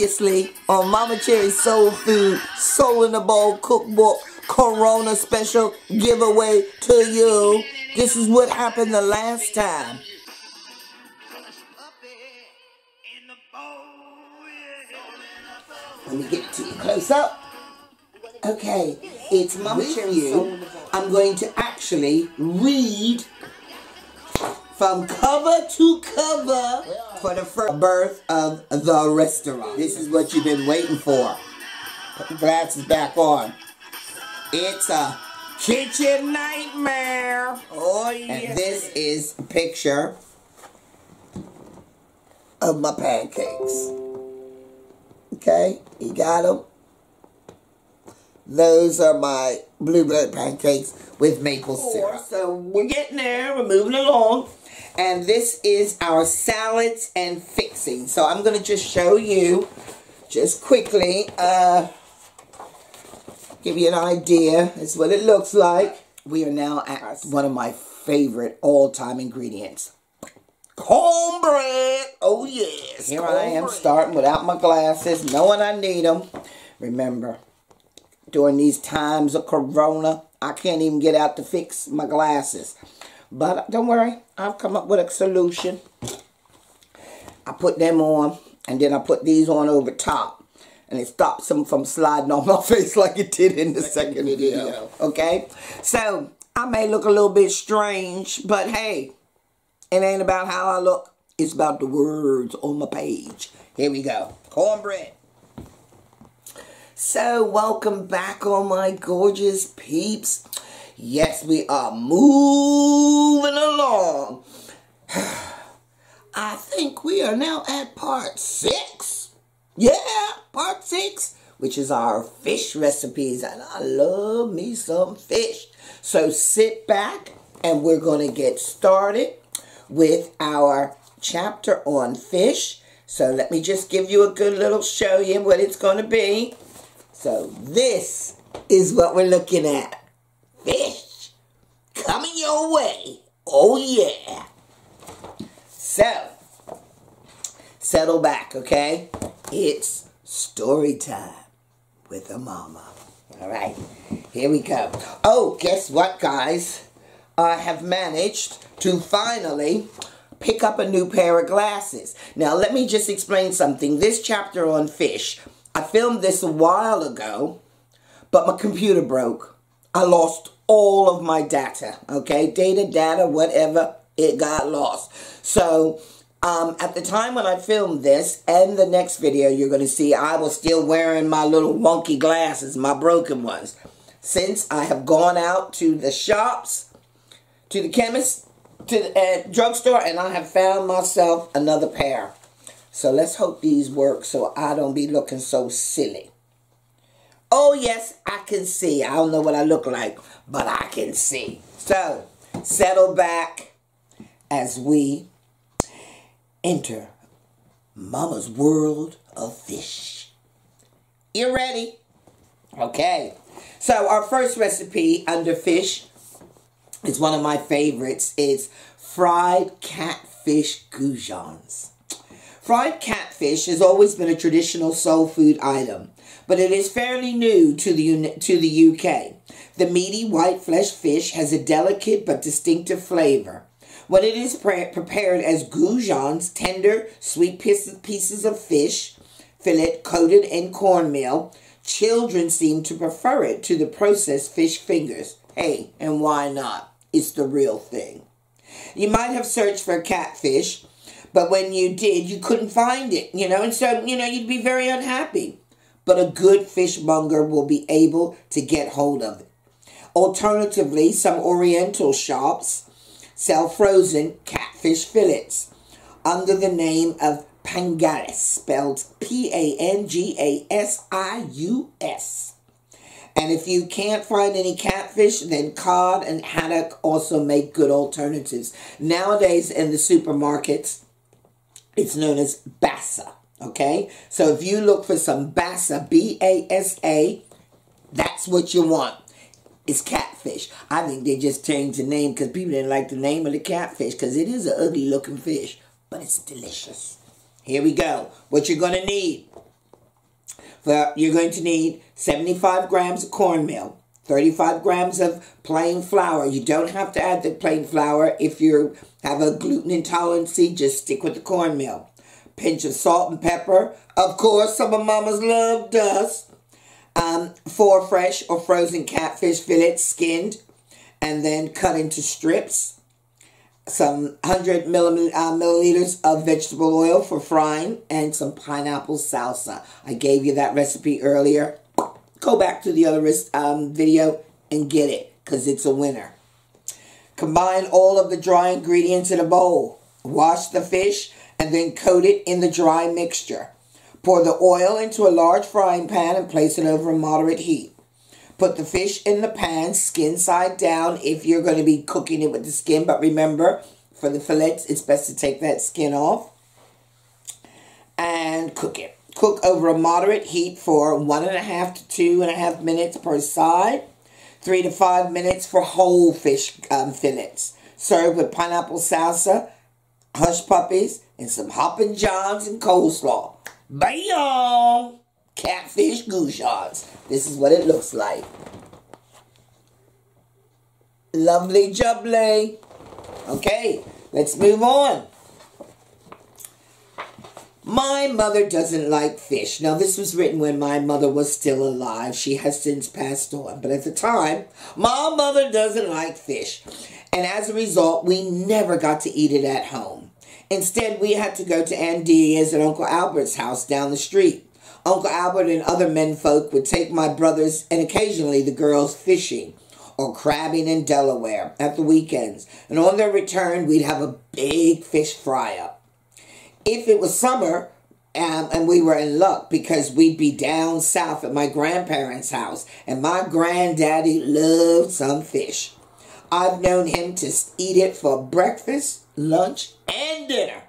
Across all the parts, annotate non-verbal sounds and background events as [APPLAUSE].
Previously on Momma Cherri's Soul Food Soul in the Bowl Cookbook Corona Special giveaway to you. This is what happened the last time. Let me get to you close up. Okay, it's Mama Cherry. I'm going to actually read from cover to cover for the first birth of the restaurant. This is what you've been waiting for. Put the glasses back on. It's a kitchen nightmare. Oh, yeah. And this is a picture of my pancakes. Okay, you got them? Those are my blueberry pancakes with maple oh, syrup. So we're getting there. We're moving along. And this is our salads and fixing. So I'm going to just show you just quickly, uh, give you an idea. Is what it looks like. We are now at one of my favorite all-time ingredients. Cornbread. Oh, yes. Here I am starting without my glasses, knowing I need them. Remember, during these times of corona, I can't even get out to fix my glasses. But don't worry, I've come up with a solution. I put them on, and then I put these on over top. And it stops them from sliding [LAUGHS] on my face like it did in the second, video. video. Okay? So, I may look a little bit strange, but hey, it ain't about how I look. It's about the words on my page. Here we go. Cornbread. So, welcome back, all my gorgeous peeps. Yes, we are moving along. [SIGHS] I think we are now at part six. Yeah, part six, which is our fish recipes. And I love me some fish. So sit back and we're going to get started with our chapter on fish. So let me just give you a good little show you what it's going to be. So this is what we're looking at fish coming your way. Oh, yeah. So, settle back, okay? It's story time with a mama. All right, here we go. Oh, guess what, guys? I have managed to finally pick up a new pair of glasses. Now, let me just explain something. This chapter on fish, I filmed this a while ago, but my computer broke. I lost all of my data, okay? Data, data, whatever, it got lost. So, um, at the time when I filmed this and the next video you're going to see, I was still wearing my little wonky glasses, my broken ones. Since I have gone out to the shops, to the chemist, to the uh, drugstore, and I have found myself another pair. So let's hope these work so I don't be looking so silly. Oh, yes, I can see. I don't know what I look like, but I can see. So, settle back as we enter Mama's world of fish. You ready? Okay. So, our first recipe under fish is one of my favorites. It's fried catfish goujons. Fried catfish has always been a traditional soul food item but it is fairly new to the, to the UK. The meaty white flesh fish has a delicate but distinctive flavor. When it is pre prepared as goujons, tender, sweet pieces, pieces of fish, fillet coated in cornmeal, children seem to prefer it to the processed fish fingers. Hey, and why not? It's the real thing. You might have searched for catfish, but when you did, you couldn't find it, you know, and so, you know, you'd be very unhappy but a good fishmonger will be able to get hold of it. Alternatively, some oriental shops sell frozen catfish fillets under the name of pangasius, spelled P-A-N-G-A-S-I-U-S. And if you can't find any catfish, then cod and haddock also make good alternatives. Nowadays in the supermarkets, it's known as basa. Okay? So if you look for some basa, B-A-S-A, that's what you want. It's catfish. I think they just changed the name because people didn't like the name of the catfish because it is an ugly looking fish, but it's delicious. Here we go. What you're going to need. For, you're going to need 75 grams of cornmeal, 35 grams of plain flour. You don't have to add the plain flour if you have a gluten intolerance. Just stick with the cornmeal. Pinch of salt and pepper. Of course, some of Mama's love dust. Um, four fresh or frozen catfish fillets, skinned, and then cut into strips some 100 milli uh, milliliters of vegetable oil for frying, and some pineapple salsa. I gave you that recipe earlier. Go back to the other um, video and get it, because it's a winner. Combine all of the dry ingredients in a bowl. Wash the fish and then coat it in the dry mixture. Pour the oil into a large frying pan and place it over a moderate heat. Put the fish in the pan, skin side down if you're going to be cooking it with the skin. But remember, for the fillets, it's best to take that skin off. And cook it. Cook over a moderate heat for one and a half to two and a half minutes per side. Three to five minutes for whole fish um, fillets. Serve with pineapple salsa, hush puppies, and some hoppin' johns and coleslaw. Bam! catfish goujons. This is what it looks like. Lovely jubbly. Okay, let's move on. My mother doesn't like fish. Now, this was written when my mother was still alive. She has since passed on. But at the time, my mother doesn't like fish. And as a result, we never got to eat it at home. Instead, we had to go to Aunt Dia's and Uncle Albert's house down the street. Uncle Albert and other men folk would take my brothers and occasionally the girls fishing or crabbing in Delaware at the weekends. And on their return, we'd have a big fish fry up. If it was summer, um, and we were in luck because we'd be down south at my grandparents' house, and my granddaddy loved some fish. I've known him to eat it for breakfast, lunch, and dinner.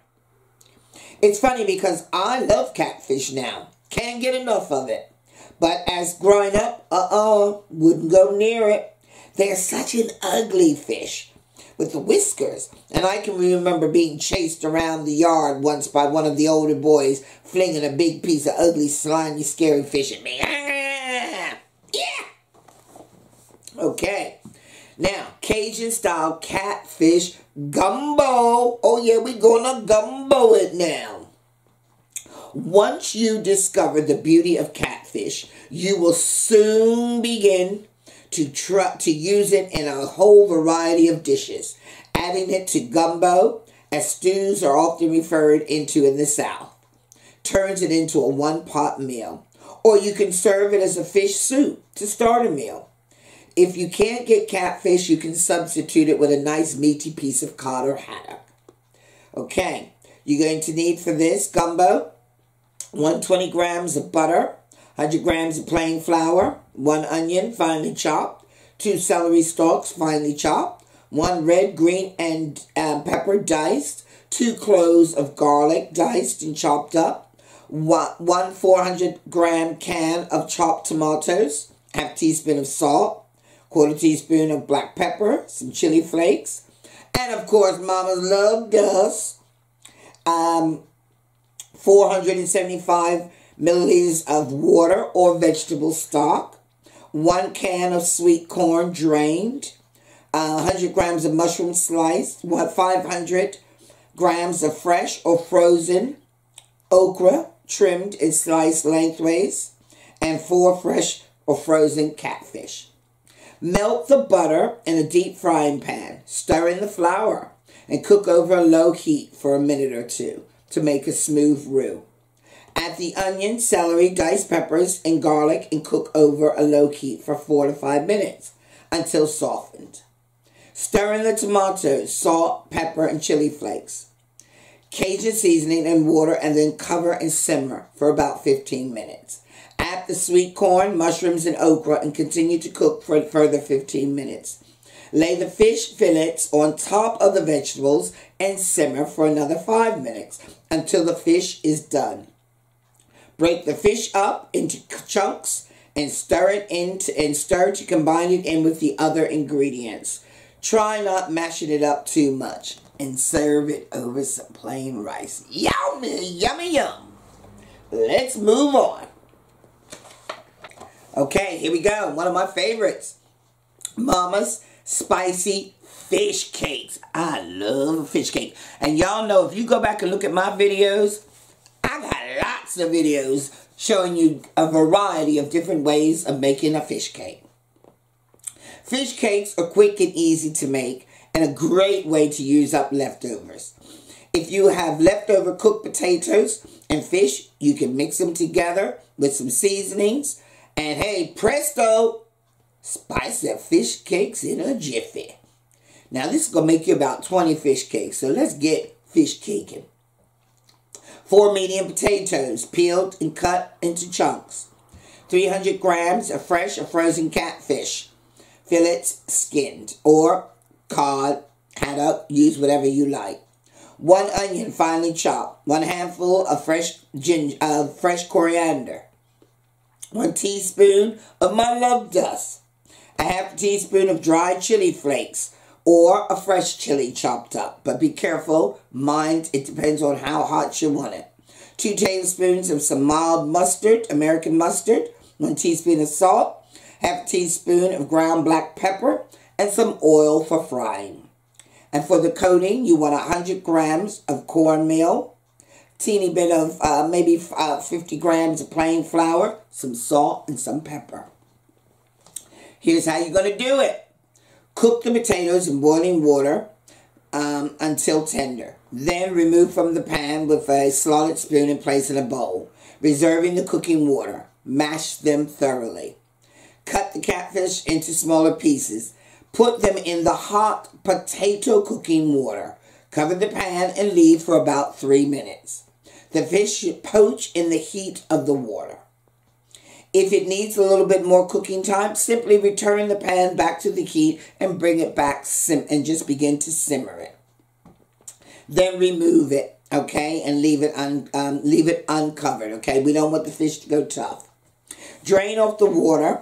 It's funny because I love catfish now. Can't get enough of it. But as growing up, uh-uh, wouldn't go near it. They're such an ugly fish with the whiskers. And I can remember being chased around the yard once by one of the older boys flinging a big piece of ugly, slimy, scary fish at me. Ah, [LAUGHS] yeah! Okay. Now, Cajun-style catfish gumbo. Oh, yeah, we're going to gumbo it now. Once you discover the beauty of catfish, you will soon begin to try to use it in a whole variety of dishes, adding it to gumbo, as stews are often referred into in the South. Turns it into a one-pot meal. Or you can serve it as a fish soup to start a meal. If you can't get catfish, you can substitute it with a nice meaty piece of cod or haddock. Okay, you're going to need for this gumbo, 120 grams of butter, 100 grams of plain flour, one onion finely chopped, two celery stalks finely chopped, one red, green, and um, pepper diced, two cloves of garlic diced and chopped up, one, one 400 gram can of chopped tomatoes, half teaspoon of salt, quarter teaspoon of black pepper, some chili flakes, and of course, Mama's love dust. Um, 475 milliliters of water or vegetable stock, one can of sweet corn drained, uh, 100 grams of mushroom sliced, 500 grams of fresh or frozen okra trimmed and sliced lengthways, and four fresh or frozen catfish. Melt the butter in a deep frying pan. Stir in the flour and cook over a low heat for a minute or two to make a smooth roux. Add the onion, celery, diced peppers, and garlic and cook over a low heat for 4 to 5 minutes until softened. Stir in the tomatoes, salt, pepper, and chili flakes. Cajun seasoning and water and then cover and simmer for about 15 minutes. Add the sweet corn, mushrooms, and okra and continue to cook for a further 15 minutes. Lay the fish fillets on top of the vegetables and simmer for another 5 minutes until the fish is done. Break the fish up into chunks and stir it into and stir to combine it in with the other ingredients. Try not mashing it up too much and serve it over some plain rice. Yummy, yummy, yum. Let's move on. Okay, here we go. One of my favorites. Mama's Spicy Fish Cakes. I love fish cake. And y'all know if you go back and look at my videos, I got lots of videos showing you a variety of different ways of making a fish cake. Fish cakes are quick and easy to make and a great way to use up leftovers. If you have leftover cooked potatoes and fish, you can mix them together with some seasonings. And hey, presto, spice the fish cakes in a jiffy. Now this is going to make you about 20 fish cakes. So let's get fish caking. Four medium potatoes, peeled and cut into chunks. 300 grams of fresh or frozen catfish. Fillets skinned or cod, haddock, use whatever you like. One onion finely chopped. One handful of fresh ginger, uh, fresh coriander. One teaspoon of my love dust. A half a teaspoon of dried chili flakes or a fresh chili chopped up. But be careful, mind, it depends on how hot you want it. Two tablespoons of some mild mustard, American mustard, one teaspoon of salt, half a teaspoon of ground black pepper, and some oil for frying. And for the coating, you want 100 grams of cornmeal, teeny bit of uh, maybe uh, 50 grams of plain flour, some salt, and some pepper. Here's how you're going to do it. Cook the potatoes in boiling water um, until tender. Then remove from the pan with a slotted spoon and place in a bowl, reserving the cooking water. Mash them thoroughly. Cut the catfish into smaller pieces. Put them in the hot potato cooking water. Cover the pan and leave for about three minutes. The fish should poach in the heat of the water. If it needs a little bit more cooking time, simply return the pan back to the heat and bring it back sim and just begin to simmer it. Then remove it, okay, and leave it un um, leave it uncovered, okay. We don't want the fish to go tough. Drain off the water,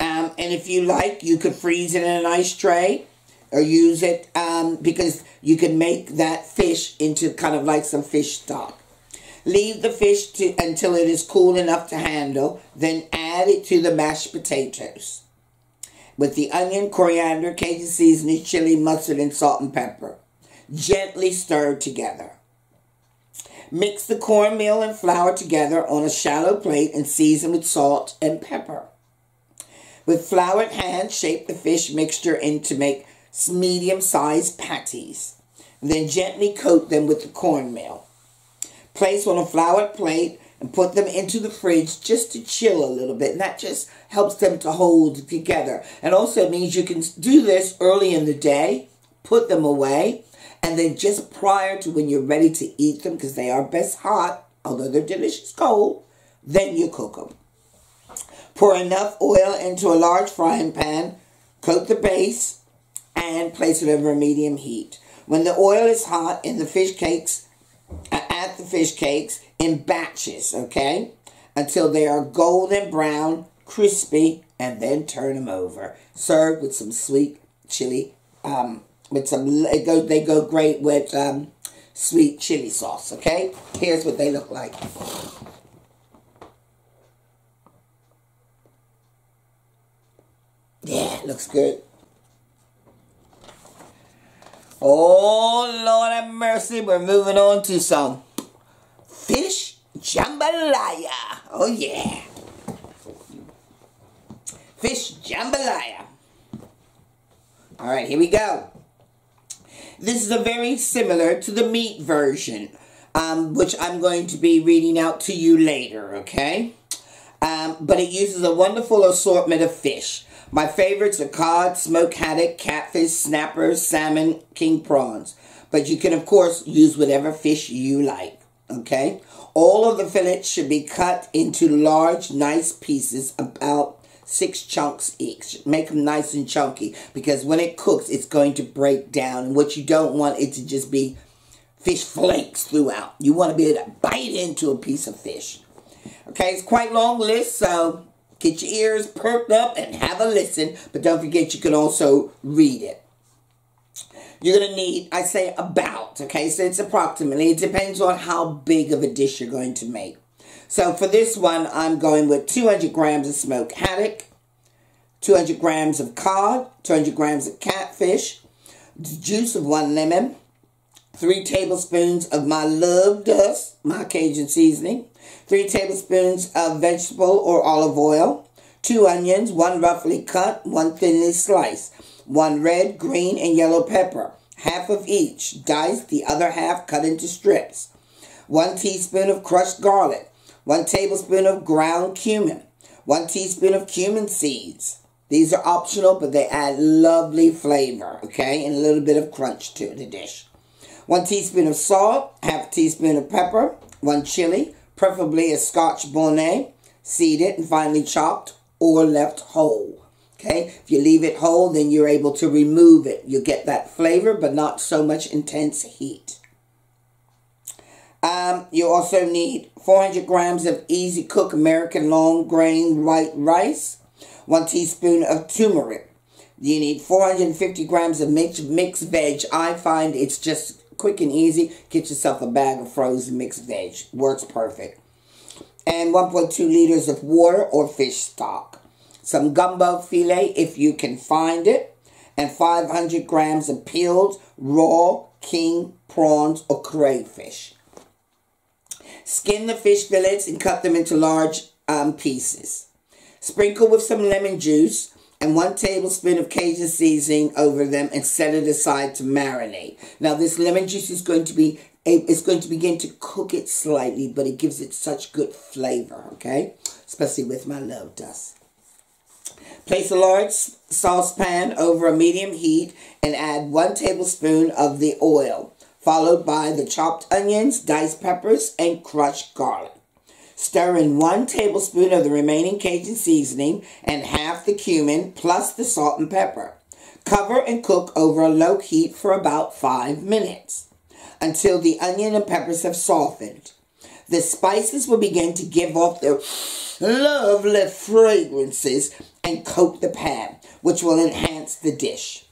um, and if you like, you could freeze it in an ice tray or use it um, because you can make that fish into kind of like some fish stock. Leave the fish to, until it is cool enough to handle, then add it to the mashed potatoes with the onion, coriander, Cajun seasoning, chili, mustard, and salt and pepper. Gently stir together. Mix the cornmeal and flour together on a shallow plate and season with salt and pepper. With floured hands, shape the fish mixture into make medium-sized patties. Then gently coat them with the cornmeal. Place on a floured plate and put them into the fridge just to chill a little bit. And that just helps them to hold together. And also means you can do this early in the day, put them away, and then just prior to when you're ready to eat them, because they are best hot, although they're delicious cold, then you cook them. Pour enough oil into a large frying pan, coat the base, and place it over a medium heat. When the oil is hot and the fish cakes add the fish cakes in batches, okay? Until they are golden brown, crispy, and then turn them over. Serve with some sweet chili, um, with some, they go, they go great with um, sweet chili sauce, okay? Here's what they look like. Yeah, looks good. Oh, Lord have mercy. We're moving on to some fish jambalaya. Oh, yeah. Fish jambalaya. All right, here we go. This is a very similar to the meat version, um, which I'm going to be reading out to you later, okay? Um, but it uses a wonderful assortment of fish. My favorites are cod, smoked haddock, catfish, snappers, salmon, king prawns. But you can, of course, use whatever fish you like. Okay? All of the fillets should be cut into large, nice pieces, about six chunks each. Make them nice and chunky because when it cooks, it's going to break down. And what you don't want it to just be fish flakes throughout. You want to be able to bite into a piece of fish. Okay, it's quite long list, so Get your ears perked up and have a listen. But don't forget you can also read it. You're going to need, I say about, okay? So it's approximately. It depends on how big of a dish you're going to make. So for this one, I'm going with 200 grams of smoked haddock, 200 grams of cod, 200 grams of catfish, the juice of one lemon, 3 tablespoons of my love dust, my Cajun seasoning, 3 tablespoons of vegetable or olive oil, 2 onions, 1 roughly cut, 1 thinly sliced, 1 red, green, and yellow pepper, half of each, diced, the other half cut into strips, 1 teaspoon of crushed garlic, 1 tablespoon of ground cumin, 1 teaspoon of cumin seeds. These are optional, but they add lovely flavor, okay, and a little bit of crunch to the dish. 1 teaspoon of salt, half a teaspoon of pepper, 1 chili, preferably a scotch bonnet, seeded and finely chopped or left whole. Okay, if you leave it whole, then you're able to remove it. You get that flavor, but not so much intense heat. Um, you also need 400 grams of easy cook American long grain white rice, one teaspoon of turmeric. You need 450 grams of mixed, mixed veg. I find it's just quick and easy. Get yourself a bag of frozen mixed veg. Works perfect. And 1.2 liters of water or fish stock. Some gumbo filet if you can find it. And 500 grams of peeled raw king prawns or crayfish. Skin the fish fillets and cut them into large um, pieces. Sprinkle with some lemon juice and one tablespoon of Cajun seasoning over them and set it aside to marinate. Now this lemon juice is going to be it's going to begin to cook it slightly, but it gives it such good flavor, okay? Especially with my love dust. Place a large saucepan over a medium heat and add one tablespoon of the oil, followed by the chopped onions, diced peppers, and crushed garlic. Stir in one tablespoon of the remaining Cajun seasoning and half the cumin plus the salt and pepper. Cover and cook over a low heat for about five minutes until the onion and peppers have softened. The spices will begin to give off their lovely fragrances and coat the pan, which will enhance the dish.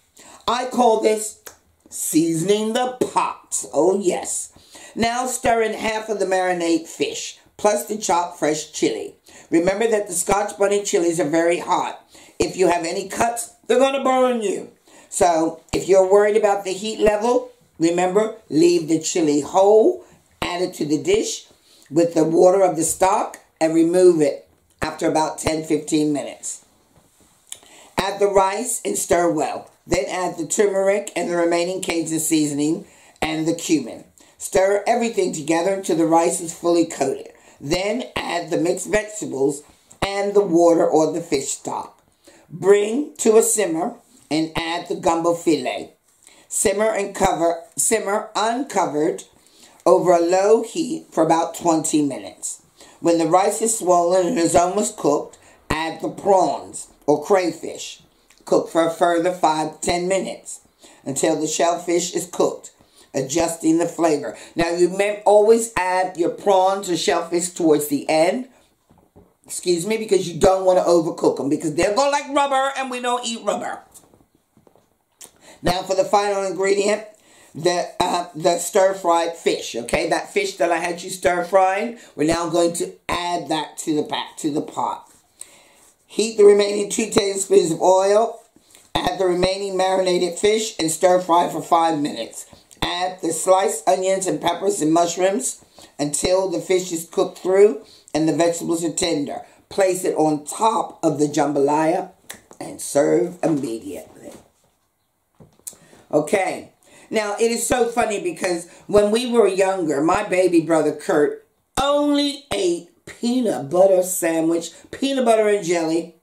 I call this seasoning the pot. Oh, yes. Now stir in half of the marinade fish plus the chopped fresh chili. Remember that the Scotch bonnet chilies are very hot. If you have any cuts, they're going to burn you. So if you're worried about the heat level, remember, leave the chili whole, add it to the dish with the water of the stock, and remove it after about 10-15 minutes. Add the rice and stir well. Then add the turmeric and the remaining Cajun seasoning and the cumin. Stir everything together until the rice is fully coated. Then add the mixed vegetables and the water or the fish stock. Bring to a simmer and add the gumbo filet. Simmer and cover, simmer uncovered over a low heat for about 20 minutes. When the rice is swollen and is almost cooked, add the prawns or crayfish. Cook for a further 5-10 minutes until the shellfish is cooked adjusting the flavor. Now, you may always add your prawns or shellfish towards the end. Excuse me, because you don't want to overcook them because they'll go like rubber and we don't eat rubber. Now, for the final ingredient, the uh, the stir-fried fish, okay? That fish that I had you stir-frying, we're now going to add that to the back to the pot. Heat the remaining two tablespoons of oil, add the remaining marinated fish, and stir-fry for five minutes. Add the sliced onions and peppers and mushrooms until the fish is cooked through and the vegetables are tender. Place it on top of the jambalaya and serve immediately. Okay. Now, it is so funny because when we were younger, my baby brother Kurt only ate peanut butter sandwich, peanut butter and jelly,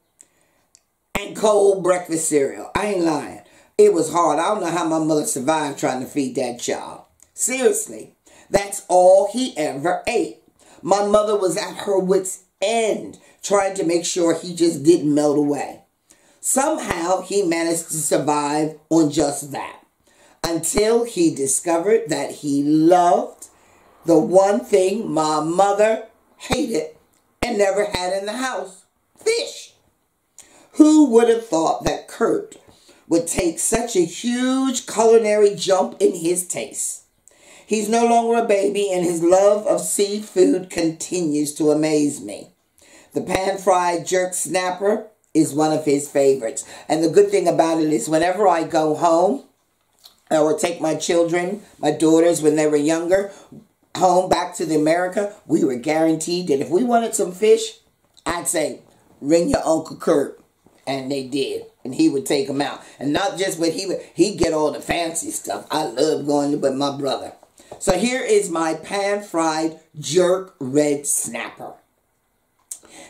and cold breakfast cereal. I ain't lying. It was hard. I don't know how my mother survived trying to feed that child. Seriously, that's all he ever ate. My mother was at her wits' end trying to make sure he just didn't melt away. Somehow he managed to survive on just that until he discovered that he loved the one thing my mother hated and never had in the house fish. Who would have thought that Kurt would take such a huge culinary jump in his taste. He's no longer a baby, and his love of seafood continues to amaze me. The pan fried jerk snapper is one of his favorites. And the good thing about it is, whenever I go home, I or take my children, my daughters, when they were younger, home back to the America, we were guaranteed that if we wanted some fish, I'd say, ring your Uncle Kurt. And they did. And he would take them out. And not just what he would, he'd get all the fancy stuff. I love going with my brother. So here is my pan-fried jerk red snapper.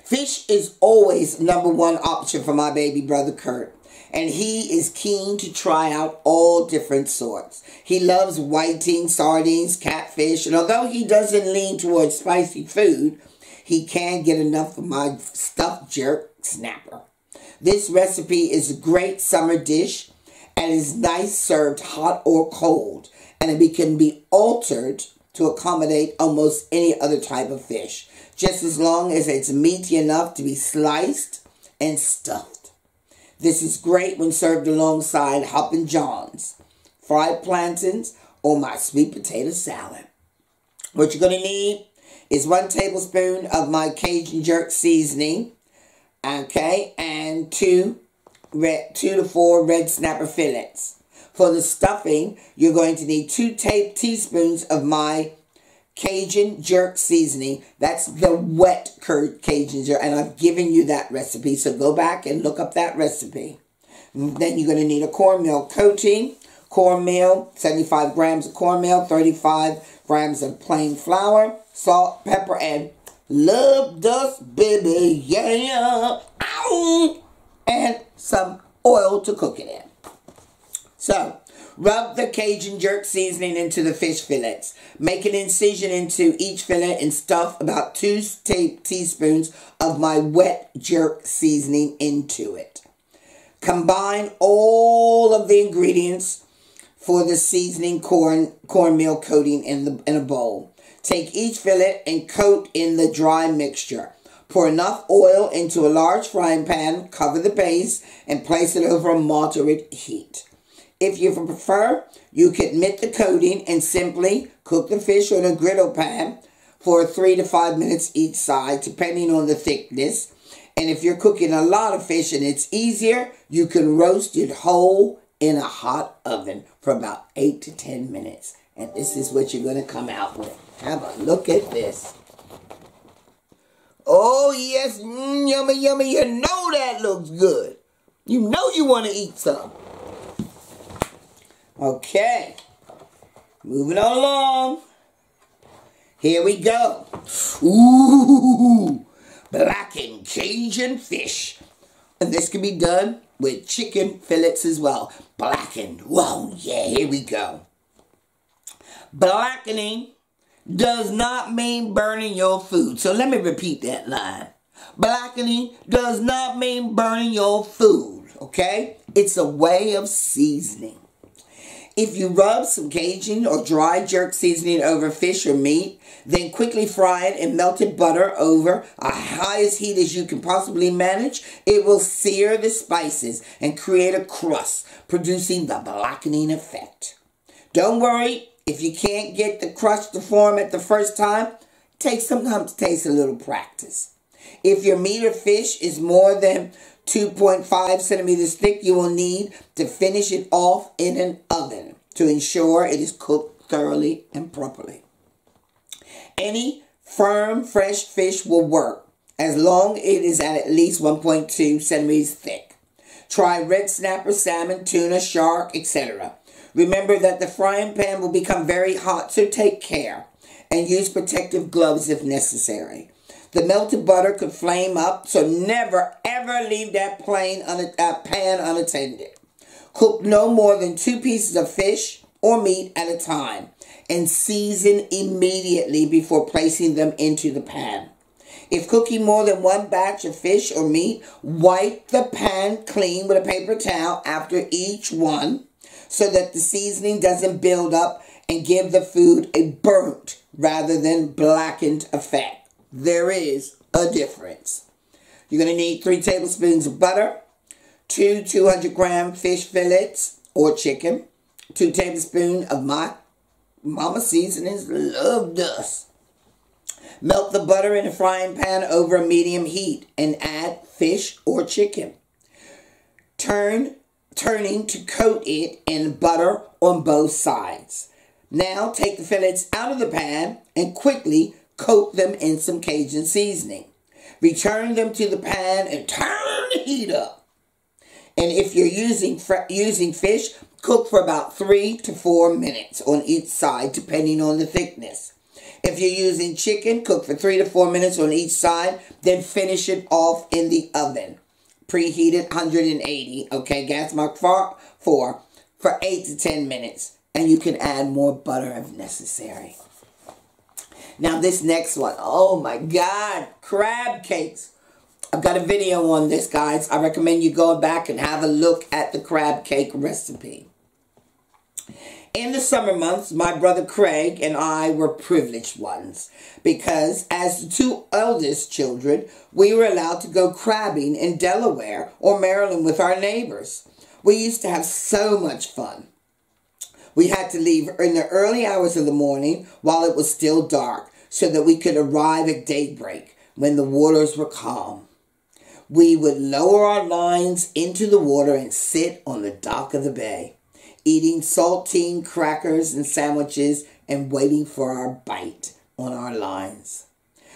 Fish is always number one option for my baby brother Kurt and he is keen to try out all different sorts. He loves whiting, sardines, catfish, and although he doesn't lean towards spicy food, he can't get enough of my stuffed jerk snapper. This recipe is a great summer dish and is nice served hot or cold, and it can be altered to accommodate almost any other type of fish, just as long as it's meaty enough to be sliced and stuffed. This is great when served alongside Hoppin' Johns, fried plantains, or my sweet potato salad. What you're going to need is one tablespoon of my Cajun jerk seasoning, okay, and two, red, two to four red snapper fillets. For the stuffing, you're going to need two teaspoons of my Cajun jerk seasoning. That's the wet curd Cajun jerk. And I've given you that recipe. So go back and look up that recipe. Mm, then you're going to need a cornmeal coating. Cornmeal, 75 grams of cornmeal, 35 grams of plain flour, salt, pepper, and love dust, baby, yeah. Ow! And some oil to cook it in. So, Rub the Cajun jerk seasoning into the fish fillets. Make an incision into each fillet and stuff about two teaspoons of my wet jerk seasoning into it. Combine all of the ingredients for the seasoning corn cornmeal coating in the in a bowl. Take each fillet and coat in the dry mixture. Pour enough oil into a large frying pan, cover the base, and place it over moderate heat. If you prefer, you can knit the coating and simply cook the fish on a griddle pan for three to five minutes each side, depending on the thickness. And if you're cooking a lot of fish and it's easier, you can roast it whole in a hot oven for about eight to ten minutes. And this is what you're going to come out with. Have a look at this. Oh, yes, mm, yummy, yummy. You know that looks good. You know you want to eat some. Okay. Moving on along. Here we go. Ooh, blackened Cajun fish. And this can be done with chicken fillets as well. Blackened. Whoa, yeah, here we go. Blackening does not mean burning your food. So let me repeat that line. Blackening does not mean burning your food, okay? It's a way of seasoning. If you rub some Cajun or dry jerk seasoning over fish or meat, then quickly fry it in melted butter over a highest heat as you can possibly manage, it will sear the spices and create a crust, producing the blackening effect. Don't worry if you can't get the crust to form at the first time, take some time to taste a little practice. If your meat or fish is more than 2.5 centimeters thick you will need to finish it off in an oven to ensure it is cooked thoroughly and properly. Any firm, fresh fish will work as long as it is at at least 1.2 centimeters thick. Try red snapper, salmon, tuna, shark, etc. Remember that the frying pan will become very hot, so take care and use protective gloves if necessary. The melted butter could flame up, so never ever leave that plain un uh, pan unattended. Cook no more than two pieces of fish or meat at a time and season immediately before placing them into the pan. If cooking more than one batch of fish or meat, wipe the pan clean with a paper towel after each one so that the seasoning doesn't build up and give the food a burnt rather than blackened effect there is a difference. You're going to need three tablespoons of butter, two 200 gram fish fillets or chicken, two tablespoons of my Mama Seasonings love dust. Melt the butter in a frying pan over a medium heat and add fish or chicken. Turn, turning to coat it in butter on both sides. Now take the fillets out of the pan and quickly coat them in some Cajun seasoning. Return them to the pan and turn the heat up. And if you're using using fish, cook for about three to four minutes on each side, depending on the thickness. If you're using chicken, cook for three to four minutes on each side, then finish it off in the oven. Preheated 180, okay, gas mark four, four, for eight to 10 minutes. And you can add more butter if necessary. Now this next one, oh my God, crab cakes. I've got a video on this, guys. I recommend you go back and have a look at the crab cake recipe. In the summer months, my brother Craig and I were privileged ones because as the two eldest children, we were allowed to go crabbing in Delaware or Maryland with our neighbors. We used to have so much fun. We had to leave in the early hours of the morning while it was still dark so that we could arrive at daybreak when the waters were calm. We would lower our lines into the water and sit on the dock of the bay, eating saltine crackers and sandwiches and waiting for our bite on our lines.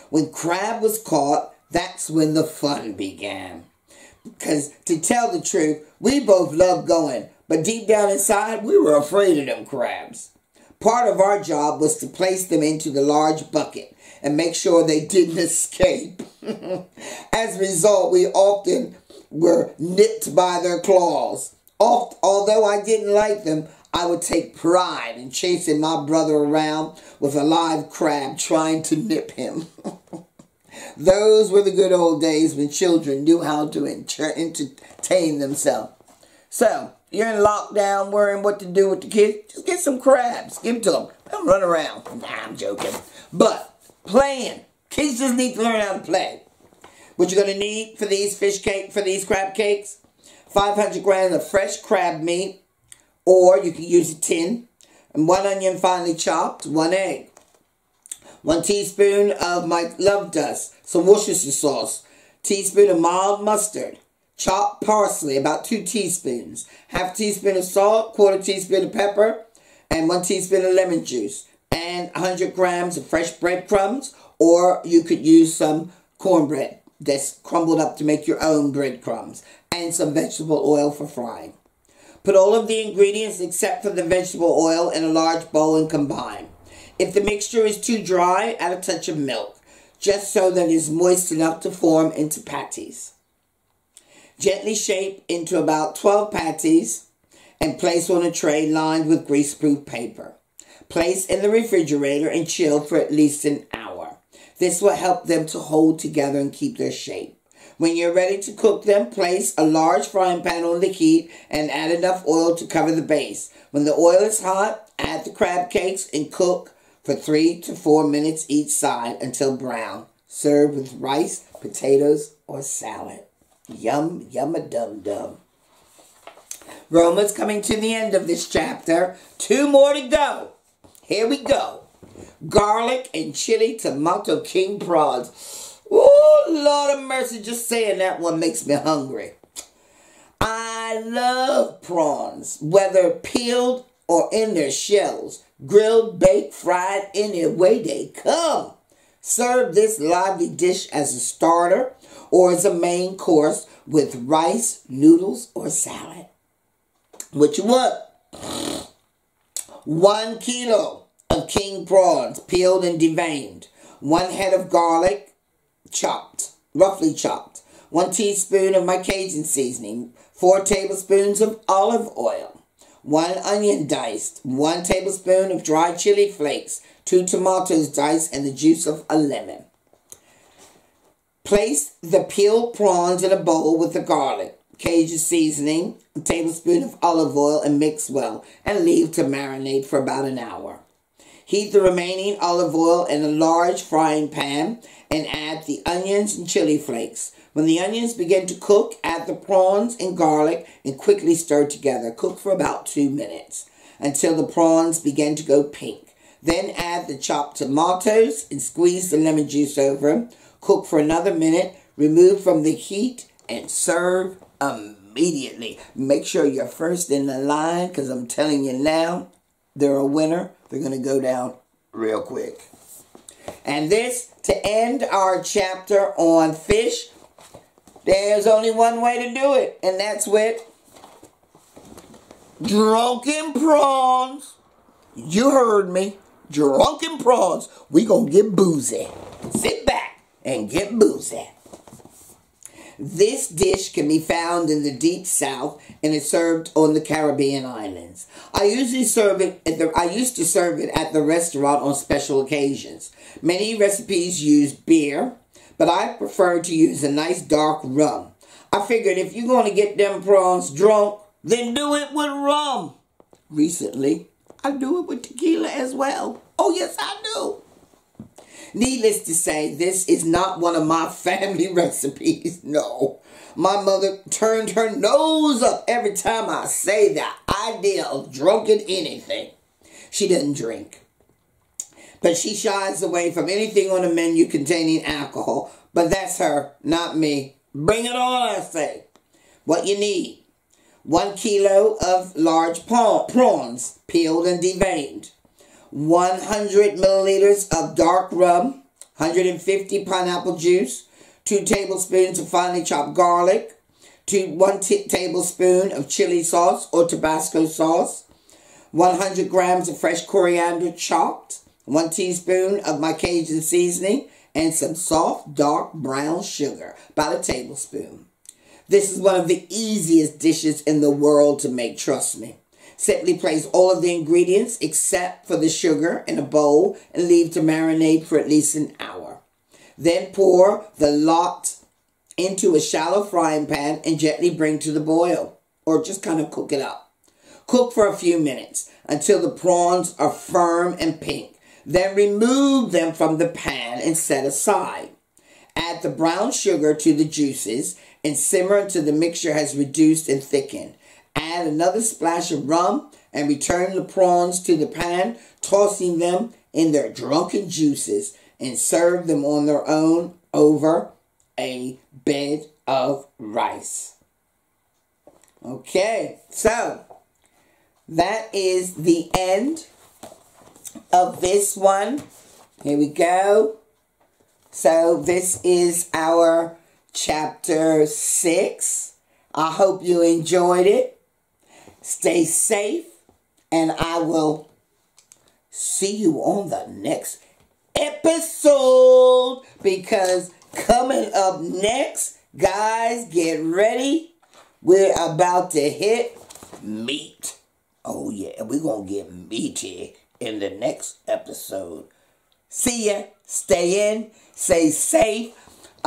When crab was caught, that's when the fun began. Because to tell the truth, we both loved going, but deep down inside, we were afraid of them crabs. Part of our job was to place them into the large bucket and make sure they didn't [LAUGHS] escape. [LAUGHS] As a result, we often were nipped by their claws. Although I didn't like them, I would take pride in chasing my brother around with a live crab trying to nip him. [LAUGHS] Those were the good old days when children knew how to entertain themselves. So, you're in lockdown worrying what to do with the kids, just get some crabs. Give them to them. Let them run around. Nah, I'm joking. But, playing. Kids just need to learn how to play. What you're going to need for these fish cake, for these crab cakes, 500 grams of fresh crab meat, or you can use a tin, and one onion finely chopped, one egg. One teaspoon of my love dust, some Worcestershire sauce, teaspoon of mild mustard, chopped parsley, about two teaspoons, half teaspoon of salt, quarter teaspoon of pepper, and one teaspoon of lemon juice, and 100 grams of fresh breadcrumbs, or you could use some cornbread that's crumbled up to make your own breadcrumbs, and some vegetable oil for frying. Put all of the ingredients except for the vegetable oil in a large bowl and combine. If the mixture is too dry, add a touch of milk, just so that it is moist enough to form into patties. Gently shape into about 12 patties and place on a tray lined with greaseproof paper. Place in the refrigerator and chill for at least an hour. This will help them to hold together and keep their shape. When you're ready to cook them, place a large frying pan on the heat and add enough oil to cover the base. When the oil is hot, add the crab cakes and cook for three to four minutes each side until brown. Serve with rice, potatoes, or salad. Yum, yum a dum dum. Roma's coming to the end of this chapter. Two more to go. Here we go. Garlic and chili tomato king prawns. Oh, Lord of mercy, just saying that one makes me hungry. I love prawns, whether peeled or in their shells grilled, baked, fried, any way they come. Serve this lively dish as a starter or as a main course with rice, noodles, or salad. What you want? One kilo of king prawns, peeled and deveined. One head of garlic, chopped, roughly chopped. One teaspoon of my Cajun seasoning. Four tablespoons of olive oil 1 onion diced, 1 tablespoon of dried chili flakes, 2 tomatoes diced, and the juice of a lemon. Place the peeled prawns in a bowl with the garlic, Cajun seasoning, a tablespoon of olive oil, and mix well, and leave to marinate for about an hour. Heat the remaining olive oil in a large frying pan and add the onions and chili flakes. When the onions begin to cook, add the prawns and garlic and quickly stir together. Cook for about two minutes until the prawns begin to go pink. Then add the chopped tomatoes and squeeze the lemon juice over. Cook for another minute, remove from the heat, and serve immediately. Make sure you're first in the line because I'm telling you now, they're a winner. They're going to go down real quick. And this, to end our chapter on fish, there's only one way to do it, and that's with drunken prawns. You heard me. Drunken prawns. We gonna get boozy. Sit back and get boozy. This dish can be found in the deep south and is served on the Caribbean islands. I usually serve it at the I used to serve it at the restaurant on special occasions. Many recipes use beer, but I prefer to use a nice dark rum. I figured if you're going to get them prawns drunk, then do it with rum. Recently, I do it with tequila as well. Oh, yes, I do. Needless to say, this is not one of my [LAUGHS] family recipes. No. My mother turned her nose up every time I say the idea of drunken anything. She doesn't drink. But she shies away from anything on the menu containing alcohol. But that's her, not me. Bring it on, I say. What you need. One kilo of large prawns, peeled and deveined. 100 milliliters of dark rum, 150 pineapple juice, 2 tablespoons of finely chopped garlic, two, 1 tablespoon of chili sauce or Tabasco sauce, 100 grams of fresh coriander chopped, 1 teaspoon of my Cajun seasoning, and some soft dark brown sugar, about a tablespoon. This is one of the easiest dishes in the world to make, trust me. Simply place all of the ingredients except for the sugar in a bowl and leave to marinate for at least an hour. Then pour the lot into a shallow frying pan and gently bring to the boil or just kind of cook it up. Cook for a few minutes until the prawns are firm and pink. Then remove them from the pan and set aside. Add the brown sugar to the juices and simmer until the mixture has reduced and thickened. Add another splash of rum and return the prawns to the pan, tossing them in their drunken juices and serve them on their own over a bed of rice. Okay, so that is the end of this one. Here we go. So this is our chapter 6. I hope you enjoyed it. Stay safe, and I will see you on the next episode because coming up next, guys, get ready. We're about to hit meat. Oh, yeah, we're going to get meaty in the next episode. See ya. Stay in. Stay safe.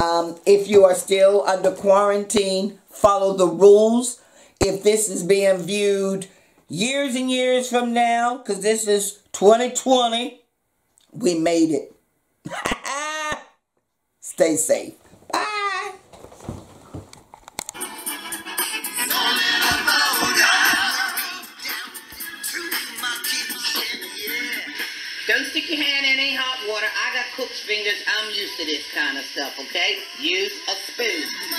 Um, if you are still under quarantine, follow the rules if this is being viewed years and years from now, because this is 2020, we made it. [LAUGHS] Stay safe. Bye. Don't stick your hand in any hot water. I got cook's fingers. I'm used to this kind of stuff, okay? Use a spoon.